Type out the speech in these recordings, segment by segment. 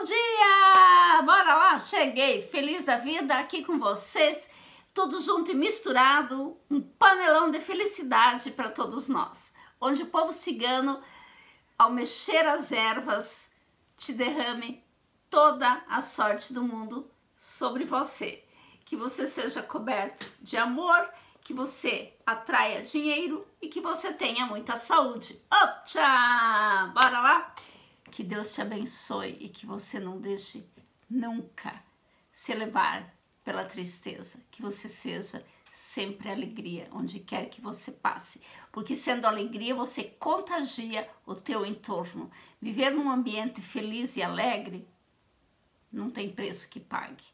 bom dia! Bora lá, cheguei, feliz da vida aqui com vocês, tudo junto e misturado, um panelão de felicidade para todos nós, onde o povo cigano, ao mexer as ervas, te derrame toda a sorte do mundo sobre você. Que você seja coberto de amor, que você atraia dinheiro e que você tenha muita saúde. Optcha! Bora lá? Que Deus te abençoe e que você não deixe nunca se levar pela tristeza. Que você seja sempre alegria onde quer que você passe. Porque sendo alegria, você contagia o teu entorno. Viver num ambiente feliz e alegre não tem preço que pague.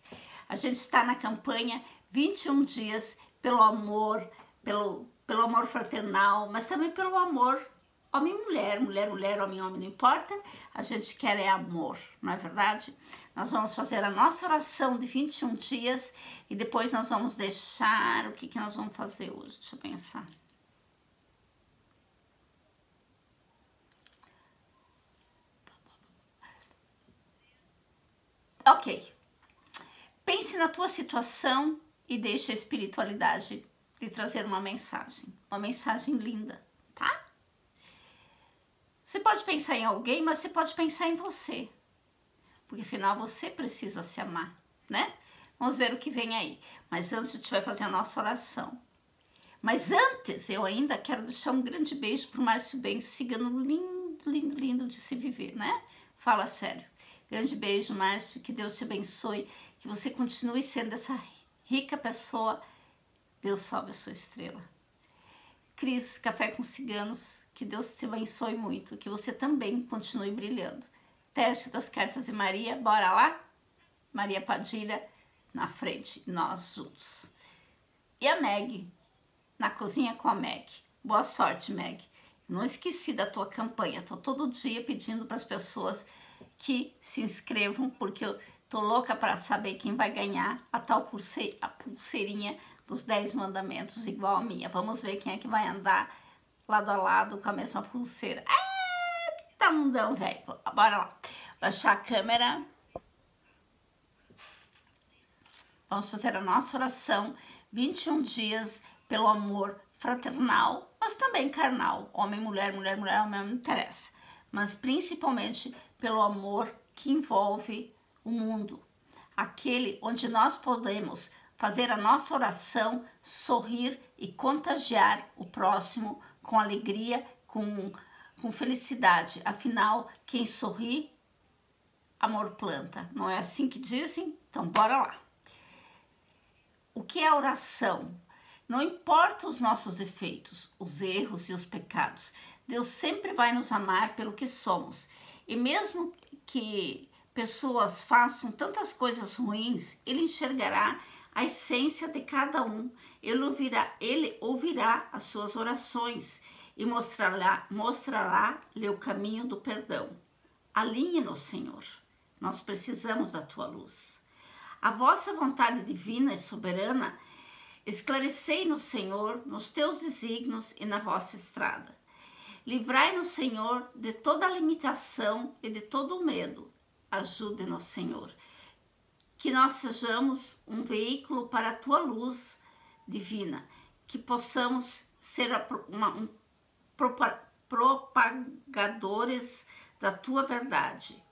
A gente está na campanha 21 dias pelo amor, pelo, pelo amor fraternal, mas também pelo amor homem e mulher, mulher, mulher, homem, homem, não importa. A gente quer é amor, não é verdade? Nós vamos fazer a nossa oração de 21 dias e depois nós vamos deixar. O que, que nós vamos fazer hoje? Deixa eu pensar. Ok. Pense na tua situação e deixe a espiritualidade lhe trazer uma mensagem. Uma mensagem linda? Você pode pensar em alguém, mas você pode pensar em você. Porque afinal você precisa se amar, né? Vamos ver o que vem aí. Mas antes a gente vai fazer a nossa oração. Mas antes, eu ainda quero deixar um grande beijo pro Márcio Bem, cigano lindo, lindo, lindo de se viver, né? Fala sério. Grande beijo, Márcio. Que Deus te abençoe. Que você continue sendo essa rica pessoa. Deus salve a sua estrela. Cris, Café com Ciganos, que Deus te abençoe muito, que você também continue brilhando. Teste das cartas de Maria, bora lá? Maria Padilha na frente, nós juntos. E a Meg, na cozinha com a Meg. Boa sorte, Meg. Não esqueci da tua campanha, tô todo dia pedindo para as pessoas que se inscrevam, porque eu tô louca para saber quem vai ganhar a tal pulseirinha dos 10 mandamentos, igual a minha. Vamos ver quem é que vai andar lado a lado com a mesma pulseira. Eita mundão, velho. Bora lá. Baixar a câmera. Vamos fazer a nossa oração 21 dias pelo amor fraternal, mas também carnal. Homem, mulher, mulher, mulher, homem, não interessa. Mas principalmente pelo amor que envolve o mundo. Aquele onde nós podemos fazer a nossa oração, sorrir e contagiar o próximo com alegria, com, com felicidade. Afinal, quem sorri, amor planta. Não é assim que dizem? Então, bora lá. O que é oração? Não importa os nossos defeitos, os erros e os pecados. Deus sempre vai nos amar pelo que somos. E mesmo que pessoas façam tantas coisas ruins, Ele enxergará a essência de cada um. Ele ouvirá, ele ouvirá as suas orações e mostrará, mostrará-lhe o caminho do perdão. Alinhe-nos, Senhor. Nós precisamos da tua luz. A vossa vontade divina e soberana, esclarecei-nos, Senhor, nos teus desígnios e na vossa estrada. Livrai-nos, Senhor, de toda limitação e de todo medo. Ajude-nos, Senhor que nós sejamos um veículo para a tua luz divina, que possamos ser uma, um, propagadores da tua verdade.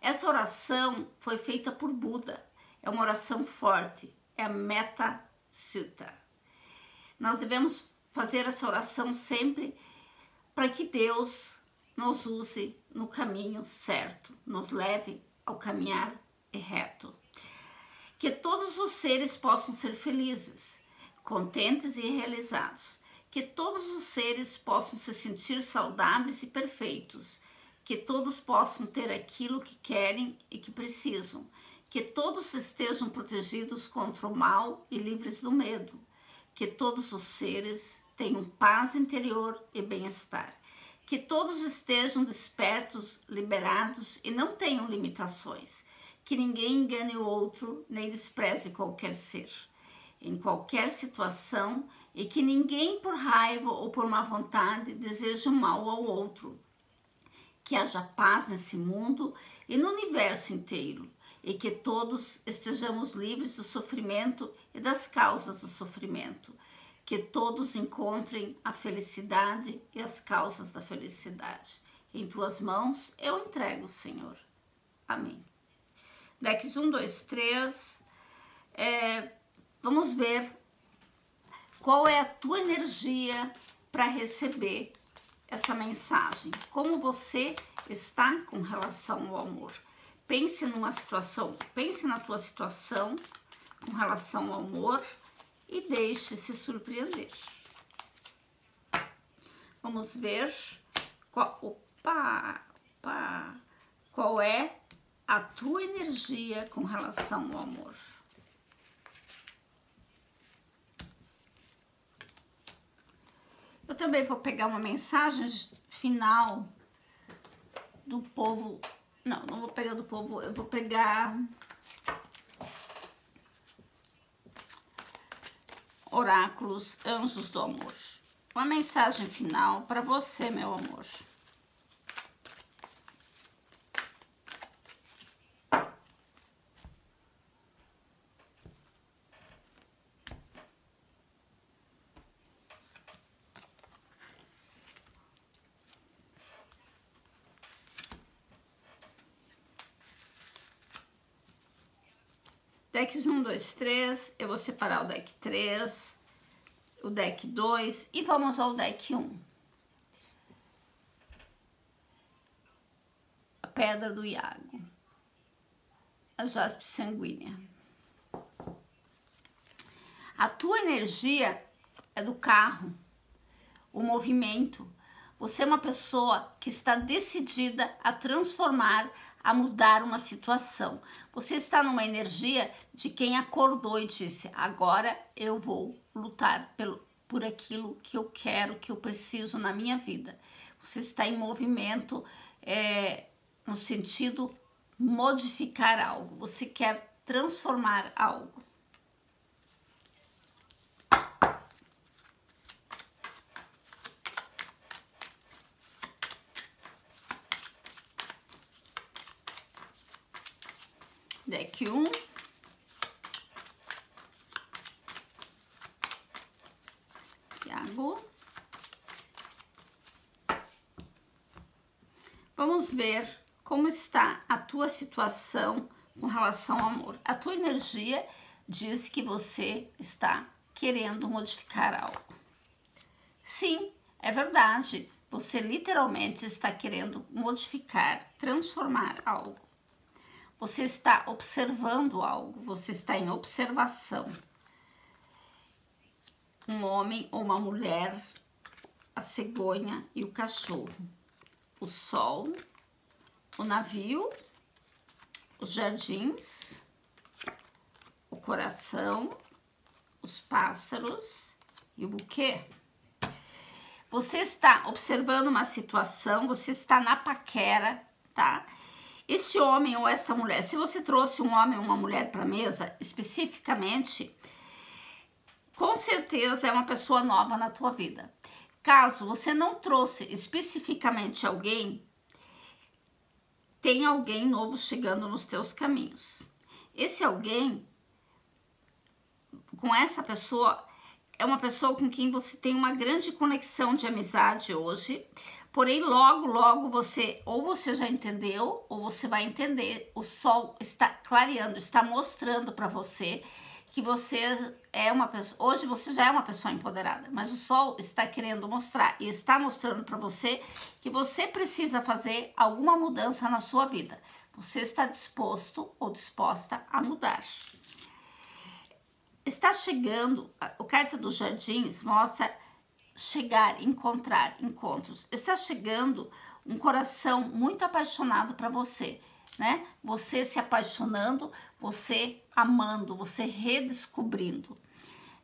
Essa oração foi feita por Buda, é uma oração forte, é a Metta Sutta. Nós devemos fazer essa oração sempre para que Deus nos use no caminho certo, nos leve ao caminhar reto que todos os seres possam ser felizes, contentes e realizados, que todos os seres possam se sentir saudáveis e perfeitos, que todos possam ter aquilo que querem e que precisam, que todos estejam protegidos contra o mal e livres do medo, que todos os seres tenham paz interior e bem-estar, que todos estejam despertos, liberados e não tenham limitações que ninguém engane o outro nem despreze qualquer ser, em qualquer situação, e que ninguém por raiva ou por má vontade deseje mal ao outro. Que haja paz nesse mundo e no universo inteiro, e que todos estejamos livres do sofrimento e das causas do sofrimento, que todos encontrem a felicidade e as causas da felicidade. Em tuas mãos eu entrego, Senhor. Amém. Decks 1, 2, 3. É, vamos ver qual é a tua energia para receber essa mensagem. Como você está com relação ao amor. Pense numa situação, pense na tua situação com relação ao amor e deixe se surpreender. Vamos ver qual, opa, opa, qual é a tua energia com relação ao amor. Eu também vou pegar uma mensagem final do povo. Não, não vou pegar do povo, eu vou pegar oráculos anjos do amor. Uma mensagem final para você, meu amor. Decks 1, 2, 3, eu vou separar o deck 3, o deck 2 e vamos ao deck 1. A Pedra do Iago. A jaspe sanguínea. A tua energia é do carro, o movimento. Você é uma pessoa que está decidida a transformar a mudar uma situação. Você está numa energia de quem acordou e disse: agora eu vou lutar pelo, por aquilo que eu quero, que eu preciso na minha vida. Você está em movimento é, no sentido modificar algo. Você quer transformar algo. Deck 1. Tiago. Vamos ver como está a tua situação com relação ao amor. A tua energia diz que você está querendo modificar algo. Sim, é verdade. Você literalmente está querendo modificar, transformar algo. Você está observando algo, você está em observação. Um homem ou uma mulher, a cegonha e o cachorro. O sol, o navio, os jardins, o coração, os pássaros e o buquê. Você está observando uma situação, você está na paquera, tá? Esse homem ou essa mulher, se você trouxe um homem ou uma mulher para a mesa, especificamente, com certeza é uma pessoa nova na tua vida. Caso você não trouxe especificamente alguém, tem alguém novo chegando nos teus caminhos. Esse alguém, com essa pessoa, é uma pessoa com quem você tem uma grande conexão de amizade hoje, Porém, logo, logo você, ou você já entendeu, ou você vai entender. O sol está clareando, está mostrando para você que você é uma pessoa. Hoje você já é uma pessoa empoderada, mas o sol está querendo mostrar e está mostrando para você que você precisa fazer alguma mudança na sua vida. Você está disposto ou disposta a mudar. Está chegando, o carta dos jardins mostra chegar, encontrar encontros. Está chegando um coração muito apaixonado para você, né? Você se apaixonando, você amando, você redescobrindo.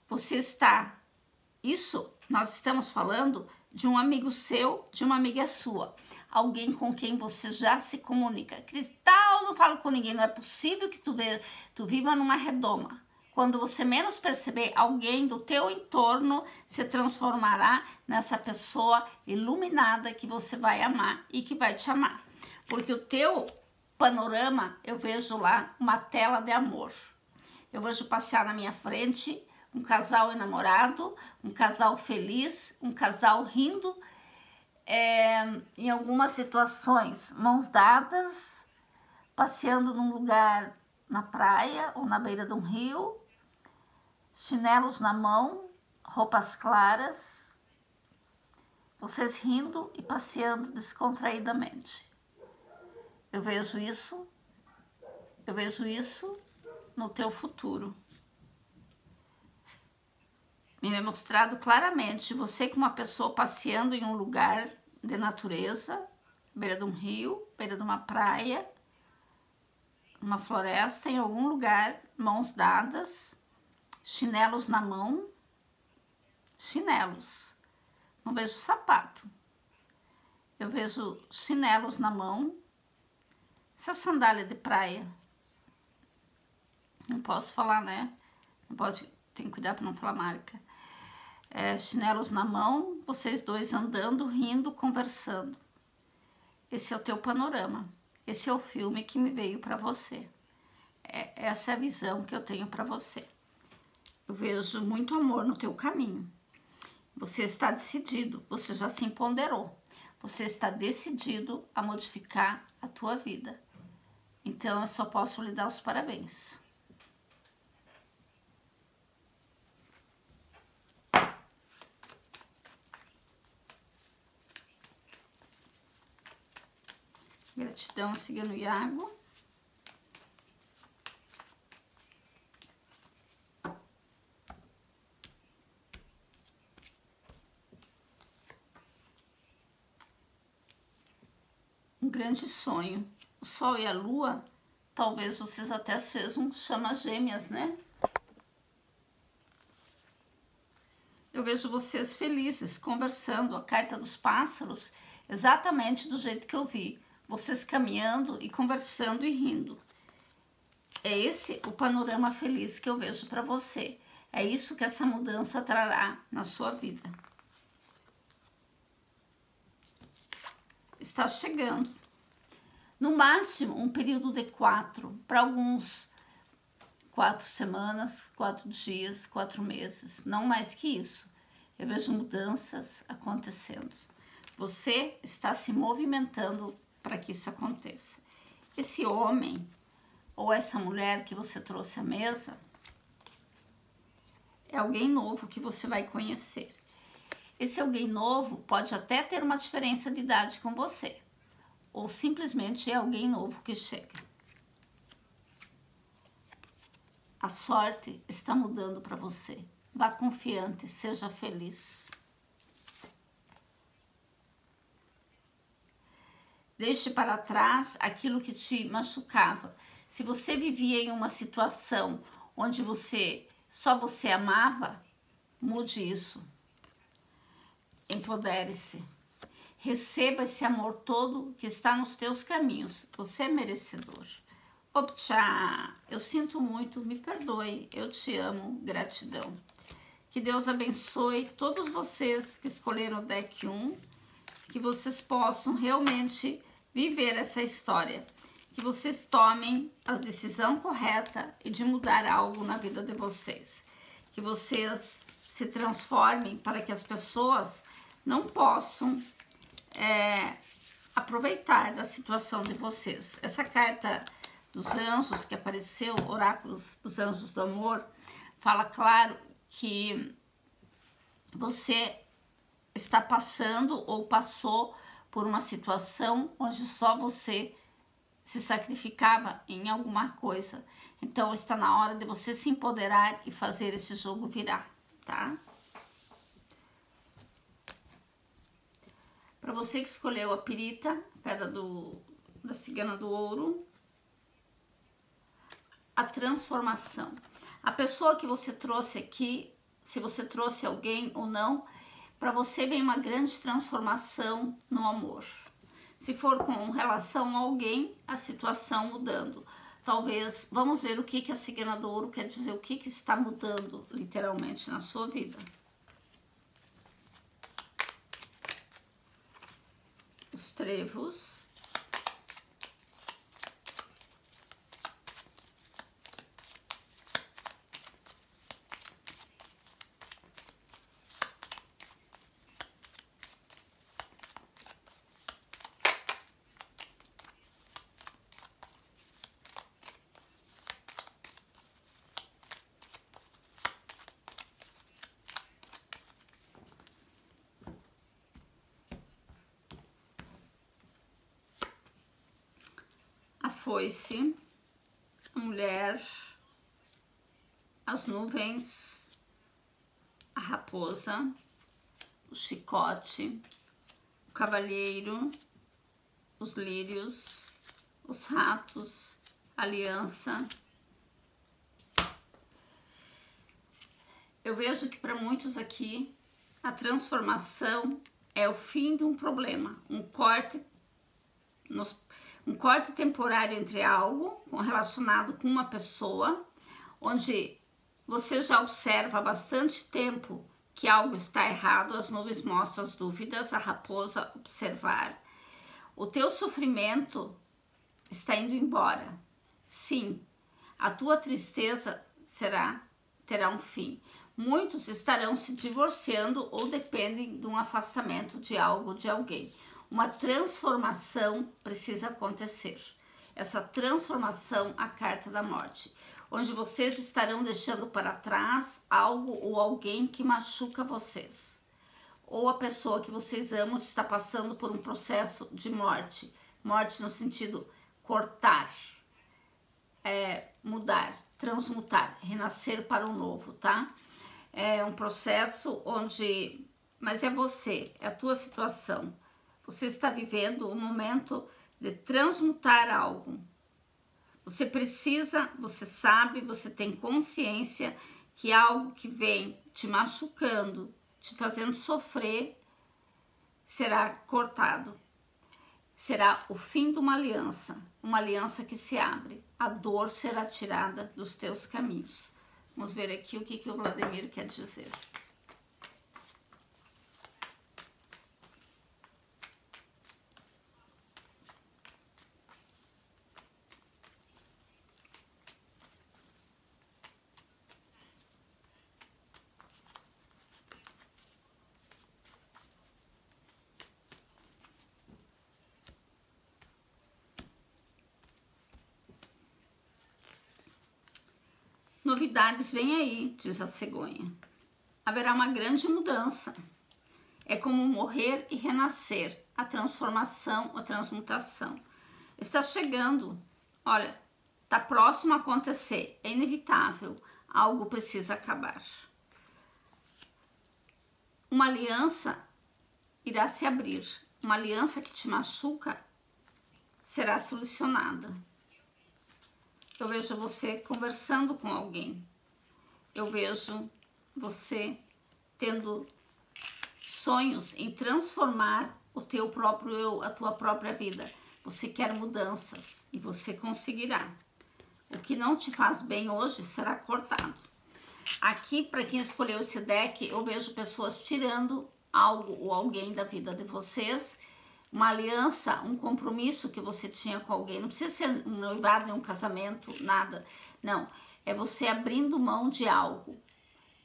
Você está. Isso nós estamos falando de um amigo seu, de uma amiga sua, alguém com quem você já se comunica. Cristal, não falo com ninguém, não é possível que tu, vê, tu viva numa redoma quando você menos perceber, alguém do teu entorno se transformará nessa pessoa iluminada que você vai amar e que vai te amar. Porque o teu panorama, eu vejo lá uma tela de amor. Eu vejo passear na minha frente um casal enamorado, um casal feliz, um casal rindo, é, em algumas situações, mãos dadas, passeando num lugar na praia ou na beira de um rio, chinelos na mão, roupas claras, vocês rindo e passeando descontraídamente. Eu vejo isso, eu vejo isso no teu futuro. Me é mostrado claramente você com uma pessoa passeando em um lugar de natureza, beira de um rio, beira de uma praia, uma floresta, em algum lugar, mãos dadas, chinelos na mão, chinelos. Não vejo sapato. Eu vejo chinelos na mão, essa sandália de praia. Não posso falar, né? Não pode, tem que cuidar para não falar marca. É, chinelos na mão, vocês dois andando, rindo, conversando. Esse é o teu panorama. Esse é o filme que me veio para você. É, essa é a visão que eu tenho para você. Eu vejo muito amor no teu caminho. Você está decidido, você já se empoderou. Você está decidido a modificar a tua vida. Então, eu só posso lhe dar os parabéns. Gratidão, seguindo o Iago. Um grande sonho o Sol e a Lua, talvez vocês até sejam chamas gêmeas, né? Eu vejo vocês felizes, conversando, a carta dos pássaros, exatamente do jeito que eu vi. Vocês caminhando e conversando e rindo. É esse o panorama feliz que eu vejo para você. É isso que essa mudança trará na sua vida. Está chegando no máximo um período de quatro, para alguns quatro semanas, quatro dias, quatro meses, não mais que isso. Eu vejo mudanças acontecendo. Você está se movimentando para que isso aconteça. Esse homem ou essa mulher que você trouxe à mesa é alguém novo que você vai conhecer. Esse alguém novo pode até ter uma diferença de idade com você ou simplesmente é alguém novo que chega. A sorte está mudando para você. Vá confiante, seja feliz. Deixe para trás aquilo que te machucava. Se você vivia em uma situação onde você só você amava, mude isso. Empodere-se. Receba esse amor todo que está nos teus caminhos. Você é merecedor. Optcha, eu sinto muito, me perdoe, eu te amo, gratidão. Que Deus abençoe todos vocês que escolheram o deck 1, que vocês possam realmente viver essa história, que vocês tomem a decisão correta e de mudar algo na vida de vocês, que vocês se transformem para que as pessoas não possam é, aproveitar da situação de vocês. Essa carta dos anjos que apareceu, oráculos dos anjos do amor, fala claro que você está passando ou passou por uma situação onde só você se sacrificava em alguma coisa. Então está na hora de você se empoderar e fazer esse jogo virar, tá? Para você que escolheu a pirita, pedra do, da cigana do ouro, a transformação. A pessoa que você trouxe aqui, se você trouxe alguém ou não, para você vem uma grande transformação no amor. Se for com relação a alguém, a situação mudando. Talvez, vamos ver o que, que a cigana do ouro quer dizer, o que, que está mudando literalmente na sua vida. Os trevos, foice, a mulher, as nuvens, a raposa, o chicote, o cavalheiro, os lírios, os ratos, a aliança. Eu vejo que para muitos aqui a transformação é o fim de um problema, um corte, nos, um corte temporário entre algo relacionado com uma pessoa, onde você já observa há bastante tempo que algo está errado, as nuvens mostram as dúvidas, a raposa observar. O teu sofrimento está indo embora. Sim, a tua tristeza será terá um fim. Muitos estarão se divorciando ou dependem de um afastamento de algo de alguém. Uma transformação precisa acontecer. Essa transformação, a carta da morte, onde vocês estarão deixando para trás algo ou alguém que machuca vocês. Ou a pessoa que vocês amam está passando por um processo de morte. Morte no sentido cortar, é, mudar, transmutar, renascer para o novo, tá? é um processo onde, mas é você, é a tua situação. Você está vivendo um momento de transmutar algo. Você precisa, você sabe, você tem consciência que algo que vem te machucando, te fazendo sofrer, será cortado. Será o fim de uma aliança, uma aliança que se abre. A dor será tirada dos teus caminhos. Vamos ver aqui o que, que o Vladimir quer dizer. Novidades vêm aí, diz a cegonha. Haverá uma grande mudança. É como morrer e renascer, a transformação, a transmutação. Está chegando. Olha, está próximo a acontecer. É inevitável. Algo precisa acabar. Uma aliança irá se abrir. Uma aliança que te machuca será solucionada. Eu vejo você conversando com alguém. Eu vejo você tendo sonhos em transformar o teu próprio eu, a tua própria vida. Você quer mudanças e você conseguirá. O que não te faz bem hoje será cortado. Aqui, para quem escolheu esse deck, eu vejo pessoas tirando algo ou alguém da vida de vocês uma aliança, um compromisso que você tinha com alguém. Não precisa ser um noivado, nem um casamento, nada. Não. É você abrindo mão de algo.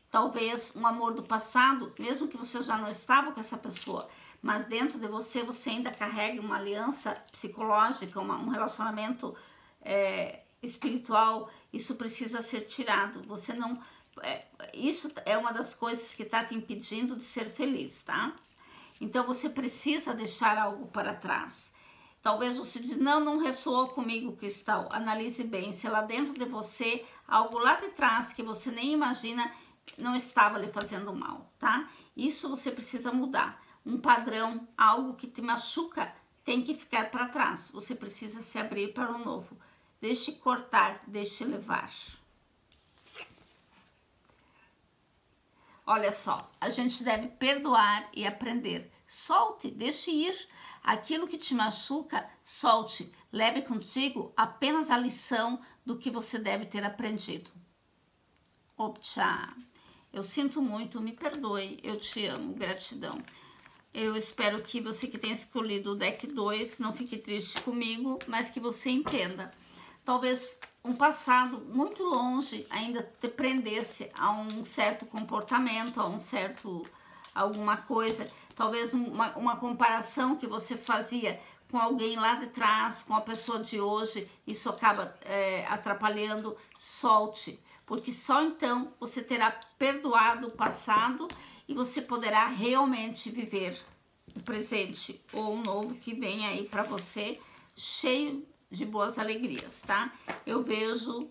Talvez um amor do passado, mesmo que você já não estava com essa pessoa, mas dentro de você você ainda carrega uma aliança psicológica, uma, um relacionamento é, espiritual. Isso precisa ser tirado. Você não. É, isso é uma das coisas que está te impedindo de ser feliz, tá? Então você precisa deixar algo para trás. Talvez você diz, não, não ressoa comigo, Cristal. Analise bem, se lá dentro de você, algo lá de trás que você nem imagina, não estava lhe fazendo mal, tá? Isso você precisa mudar. Um padrão, algo que te machuca, tem que ficar para trás. Você precisa se abrir para o novo. Deixe cortar, deixe levar. Olha só, a gente deve perdoar e aprender. Solte, deixe ir. Aquilo que te machuca, solte. Leve contigo apenas a lição do que você deve ter aprendido. Optcha. Eu sinto muito, me perdoe, eu te amo, gratidão. Eu espero que você que tenha escolhido o deck 2 não fique triste comigo, mas que você entenda. Talvez um passado muito longe ainda te prendesse a um certo comportamento, a um certo alguma coisa, talvez uma, uma comparação que você fazia com alguém lá de trás, com a pessoa de hoje, isso acaba é, atrapalhando, solte, porque só então você terá perdoado o passado e você poderá realmente viver o presente ou o novo que vem aí para você, cheio de boas alegrias, tá? Eu vejo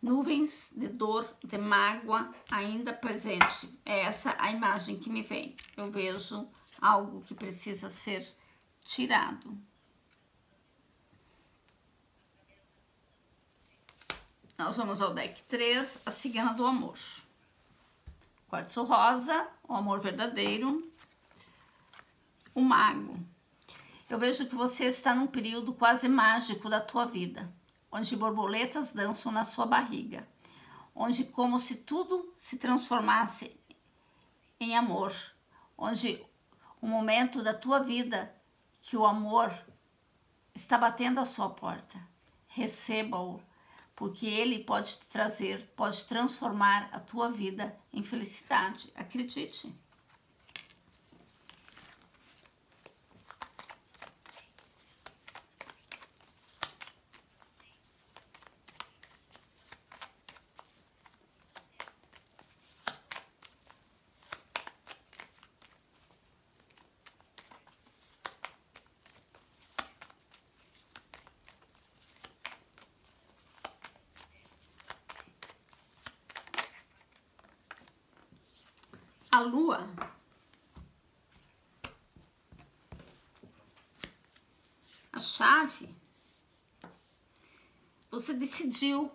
nuvens de dor, de mágoa ainda presente. É essa a imagem que me vem. Eu vejo algo que precisa ser tirado. Nós vamos ao deck 3, a cigana do amor. Quartzo rosa, o amor verdadeiro. O mago. Eu vejo que você está num período quase mágico da tua vida, onde borboletas dançam na sua barriga, onde como se tudo se transformasse em amor, onde o momento da tua vida que o amor está batendo à sua porta. Receba-o, porque ele pode te trazer, pode transformar a tua vida em felicidade. Acredite. A lua a chave você decidiu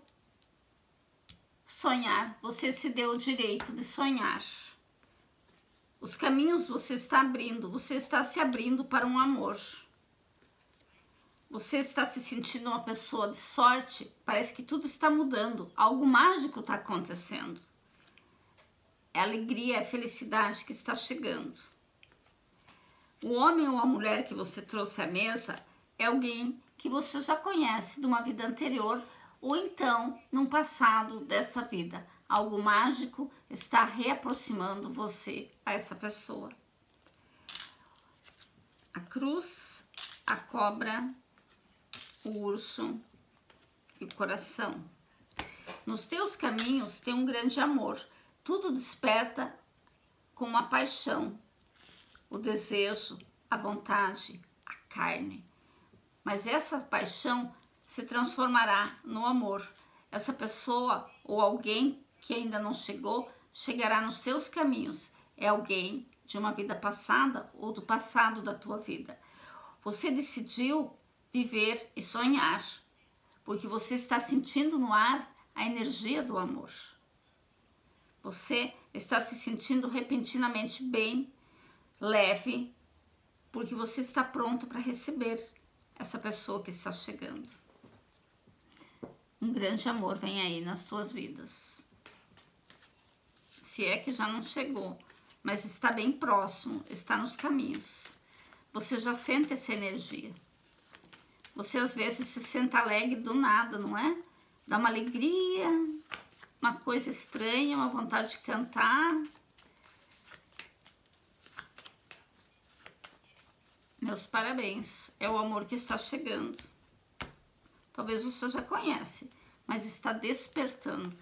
sonhar, você se deu o direito de sonhar. Os caminhos você está abrindo, você está se abrindo para um amor. Você está se sentindo uma pessoa de sorte, parece que tudo está mudando, algo mágico está acontecendo. É a alegria, é a felicidade que está chegando. O homem ou a mulher que você trouxe à mesa é alguém que você já conhece de uma vida anterior ou então num passado dessa vida. Algo mágico está reaproximando você a essa pessoa. A cruz, a cobra, o urso e o coração. Nos teus caminhos tem um grande amor tudo desperta com uma paixão, o desejo, a vontade, a carne. Mas essa paixão se transformará no amor. Essa pessoa ou alguém que ainda não chegou chegará nos teus caminhos. É alguém de uma vida passada ou do passado da tua vida. Você decidiu viver e sonhar, porque você está sentindo no ar a energia do amor. Você está se sentindo repentinamente bem, leve, porque você está pronto para receber essa pessoa que está chegando. Um grande amor vem aí nas tuas vidas. Se é que já não chegou, mas está bem próximo, está nos caminhos. Você já sente essa energia. Você às vezes se sente alegre do nada, não é? Dá uma alegria, uma coisa estranha, uma vontade de cantar. Meus parabéns, é o amor que está chegando. Talvez você já conhece, mas está despertando.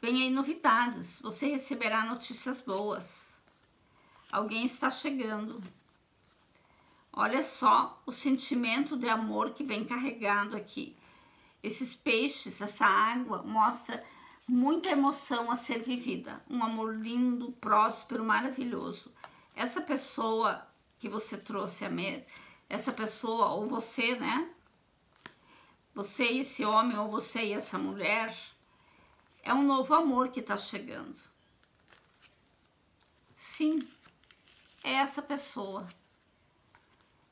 Vem aí novidades, você receberá notícias boas. Alguém está chegando. Olha só o sentimento de amor que vem carregado aqui. Esses peixes, essa água mostra muita emoção a ser vivida, um amor lindo, próspero, maravilhoso. Essa pessoa que você trouxe a mesa, essa pessoa ou você, né? Você e esse homem ou você e essa mulher, é um novo amor que está chegando. Sim, é essa pessoa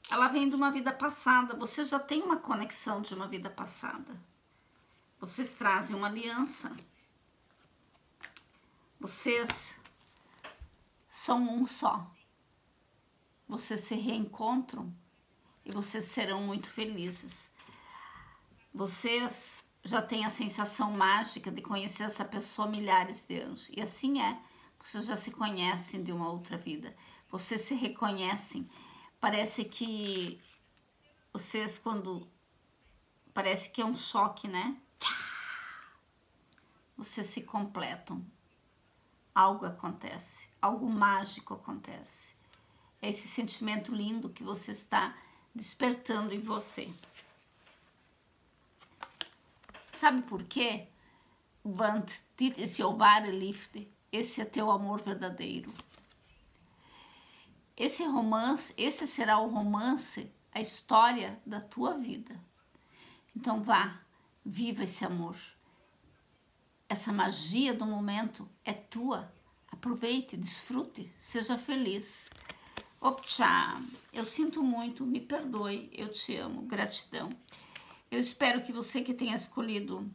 ela vem de uma vida passada. Você já tem uma conexão de uma vida passada. Vocês trazem uma aliança. Vocês são um só. Vocês se reencontram e vocês serão muito felizes. Vocês já têm a sensação mágica de conhecer essa pessoa milhares de anos. E assim é. Vocês já se conhecem de uma outra vida. Vocês se reconhecem parece que vocês quando parece que é um choque, né? Vocês se completam. Algo acontece, algo mágico acontece. esse sentimento lindo que você está despertando em você. Sabe por quê? Want dit is jouw. Esse é teu amor verdadeiro. Esse romance, esse será o romance, a história da tua vida. Então vá, viva esse amor. Essa magia do momento é tua. Aproveite, desfrute, seja feliz. Optcha, eu sinto muito, me perdoe, eu te amo, gratidão. Eu espero que você que tenha escolhido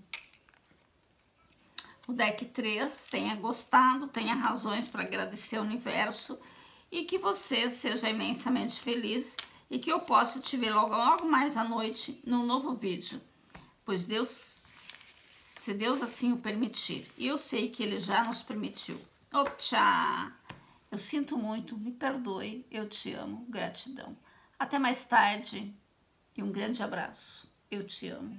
o deck 3 tenha gostado, tenha razões para agradecer ao universo e que você seja imensamente feliz e que eu possa te ver logo, logo mais à noite num novo vídeo, pois Deus, se Deus assim o permitir, e eu sei que Ele já nos permitiu. Optcha! Eu sinto muito, me perdoe, eu te amo, gratidão. Até mais tarde e um grande abraço. Eu te amo.